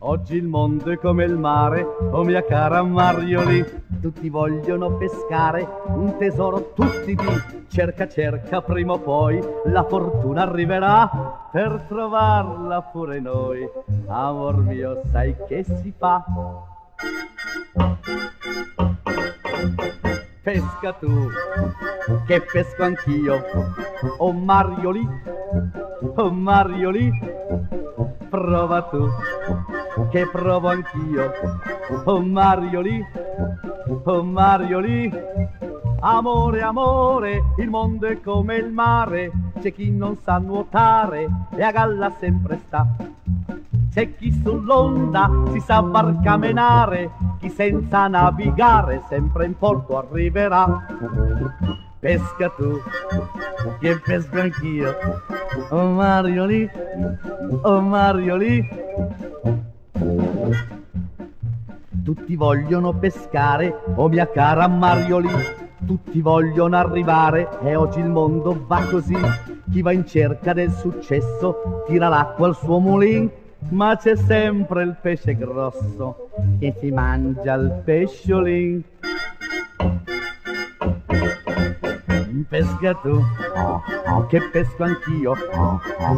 Oggi il mondo è come il mare, oh mia cara Marioli, tutti vogliono pescare un tesoro, tutti di cerca, cerca, prima o poi la fortuna arriverà per trovarla pure noi. Amor mio, sai che si fa? Pesca tu, che pesco anch'io, oh Marioli, oh Marioli, prova tu che provo anch'io. Oh Marioli, oh Marioli, amore, amore, il mondo è come il mare, c'è chi non sa nuotare e a galla sempre sta. C'è chi sull'onda si sa barcamenare, chi senza navigare sempre in porto arriverà. Pesca tu, che pesco anch'io, oh Marioli, oh Marioli, tutti vogliono pescare, oh mia cara Marioli, tutti vogliono arrivare e oggi il mondo va così. Chi va in cerca del successo tira l'acqua al suo mulin, ma c'è sempre il pesce grosso che si mangia il pesciolin. Pesca tu, che pesco anch'io,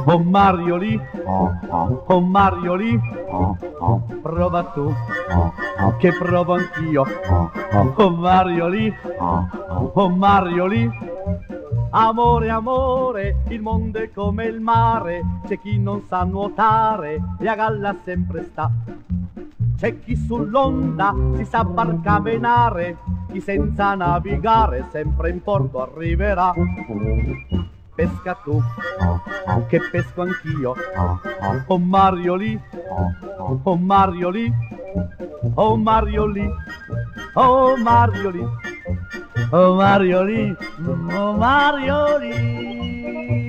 oh Marioli, oh Marioli, prova tu, che provo anch'io, oh Marioli, oh Marioli. Amore, amore, il mondo è come il mare, c'è chi non sa nuotare e a galla sempre sta. C'è chi sull'onda si sa barcamenare, chi senza navigare sempre in porto arriverà. Pesca tu, che pesco anch'io, oh Marioli, oh Marioli, oh Marioli, oh Marioli, oh Marioli, oh Marioli.